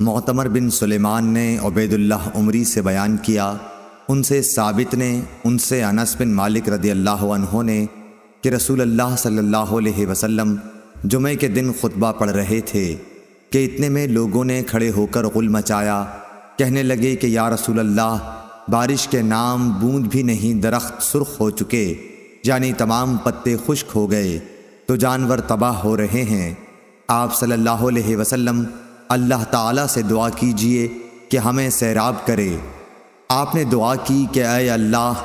मोतमर बिन सुलेमान ने उबैदुल्लाह उमरी से बयान किया। उनसे साबित ने, उनसे अनस बिन मालिक रदी अल्लाह ने कि रसूल अल्लाह सल्लल्लाहु अलैहि वसल्लम जुमे के दिन खुतबा पढ़ रहे थे कि इतने में लोगों ने खड़े होकर गुल मचाया। कहने लगे कि या रसूल अल्लाह बारिश के नाम बूंद भी नहीं, दरख्त सुर्ख हो चुके, यानी तमाम पत्ते खुश्क हो गए तो जानवर तबाह हो रहे हैं। आप सल्लल्लाहु अलैहि वसल्लम अल्लाह ताला से दुआ कीजिए कि हमें सैराब करे। आपने दुआ की कि अय अल्लाह,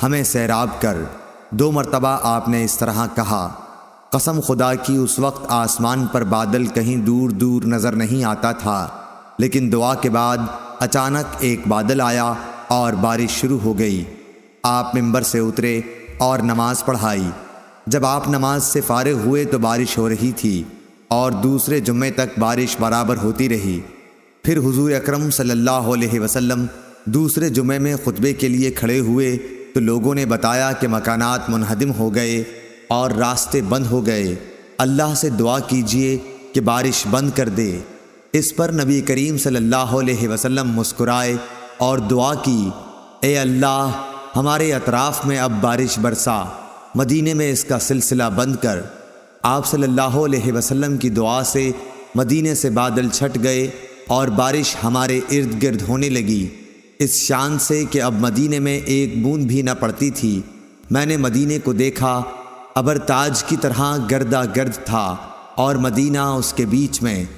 हमें सैराब कर। दो मरतबा आपने इस तरह कहा। कसम खुदा की उस वक्त आसमान पर बादल कहीं दूर दूर नज़र नहीं आता था। लेकिन दुआ के बाद अचानक एक बादल आया और बारिश शुरू हो गई। आप मिंबर से उतरे और नमाज़ पढ़ाई। जब आप नमाज़ से फारग हुए तो बारिश हो रही थी। और दूसरे जुम्मे तक बारिश बराबर होती रही। फिर हुजूर अकरम सल्लल्लाहु अलैहि वसल्लम दूसरे जुम्मे में खुतबे के लिए खड़े हुए तो लोगों ने बताया कि मकानात मुनहदम हो गए और रास्ते बंद हो गए। अल्लाह से दुआ कीजिए कि बारिश बंद कर दे। इस पर नबी करीम सल्लल्लाहु अलैहि वसल्लम मुस्कुराए और दुआ की, ए अल्लाह, हमारे अतराफ़ में अब बारिश बरसा, मदीने में इसका सिलसिला बंद कर। आप सल्लल्लाहु अलैहि वसल्लम की दुआ से मदीने से बादल छट गए और बारिश हमारे इर्द गिर्द होने लगी। इस शान से कि अब मदीने में एक बूंद भी न पड़ती थी। मैंने मदीने को देखा, अबर ताज की तरह गर्दा गर्द था और मदीना उसके बीच में।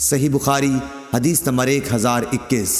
सही बुखारी, हदीस नंबर एक हज़ार इक्कीस।